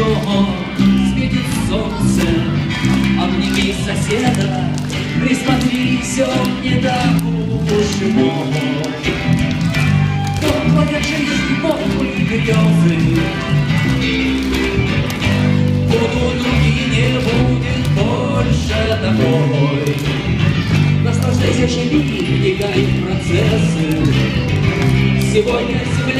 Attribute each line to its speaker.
Speaker 1: окно светит солнце, обними соседа, присмотрись, все не так уж мог. Дом благочести, похуй грезы, Буду другие, не будет больше такой. Наслаждайся, живи, двигай процессы, Сегодня земля